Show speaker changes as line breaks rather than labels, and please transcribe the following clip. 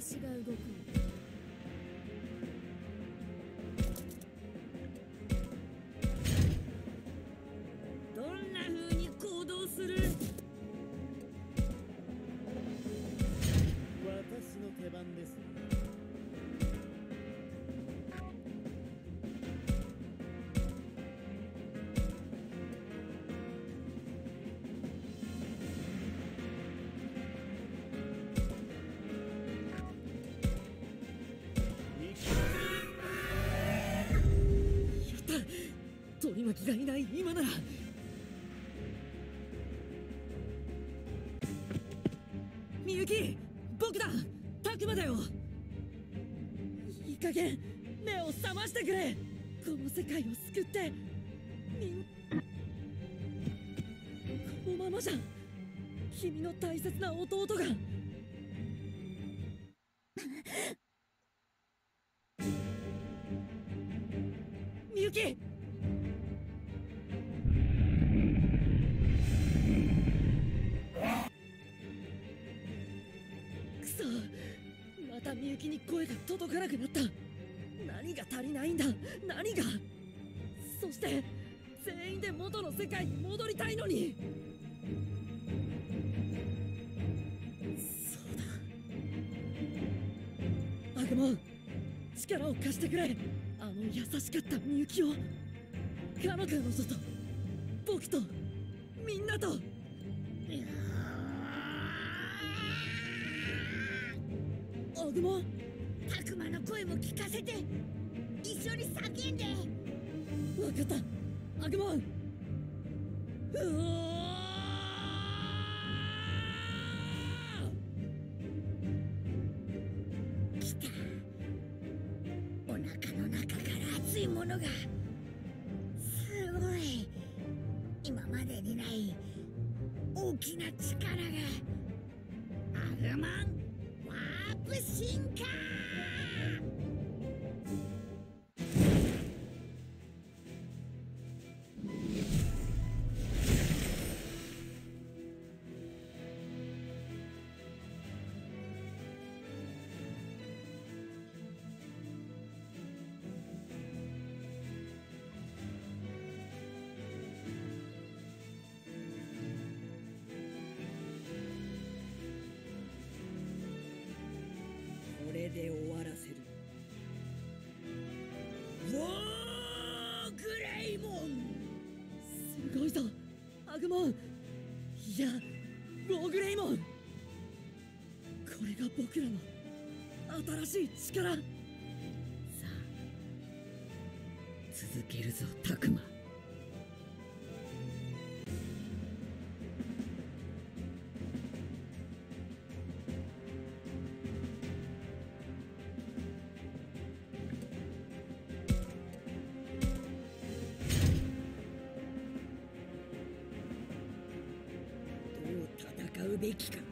私が動く
取り巻きがいない今ならみゆき僕だタクマだよいい加減目を覚ましてくれこの世界を救ってみんこのままじゃ君の大切な弟がみゆきそまたみゆきに声が届かなくなった。何が足りないんだ。何が。そして全員で元の世界に戻りたいのに。そうだ。アグモン力を貸してくれ。あの優しかったみゆきを。彼女の外。僕と。みんなと。アグモン
たくまの声も聞かせて一緒に叫んで。
わかった。アグモンうお
腹の中から熱いものがすごい。今までにない大きな力がアグマン
Blusinka! れで終わらせる。
ウォーグレイモン！
すごいぞ。アグモン！いやウォーグレイモン！これが僕らの新しい力。さあ続けるぞタクマ。べきか。